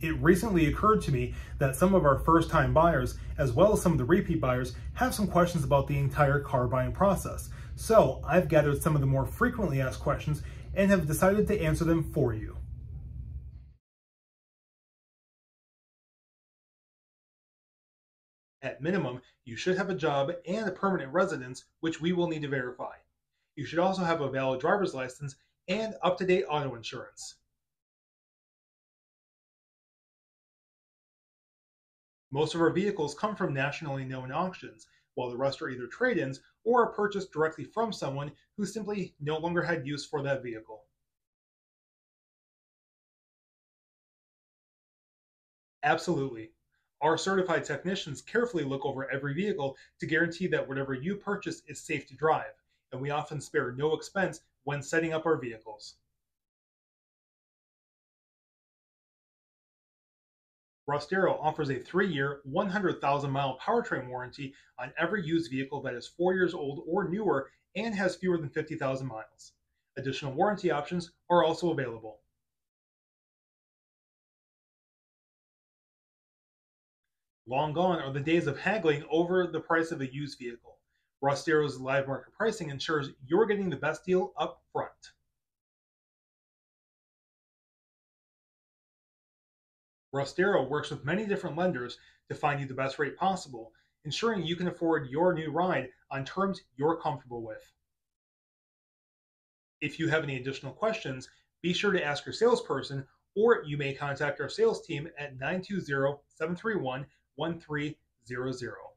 It recently occurred to me that some of our first time buyers, as well as some of the repeat buyers, have some questions about the entire car buying process. So I've gathered some of the more frequently asked questions and have decided to answer them for you. At minimum, you should have a job and a permanent residence, which we will need to verify. You should also have a valid driver's license and up-to-date auto insurance. Most of our vehicles come from nationally known auctions, while the rest are either trade-ins or are purchased directly from someone who simply no longer had use for that vehicle. Absolutely. Our certified technicians carefully look over every vehicle to guarantee that whatever you purchase is safe to drive, and we often spare no expense when setting up our vehicles. Darrow offers a three-year, 100,000-mile powertrain warranty on every used vehicle that is four years old or newer and has fewer than 50,000 miles. Additional warranty options are also available. Long gone are the days of haggling over the price of a used vehicle. Russ Darrow's live market pricing ensures you're getting the best deal up Darrow works with many different lenders to find you the best rate possible, ensuring you can afford your new ride on terms you're comfortable with. If you have any additional questions, be sure to ask your salesperson, or you may contact our sales team at 920 731 1300.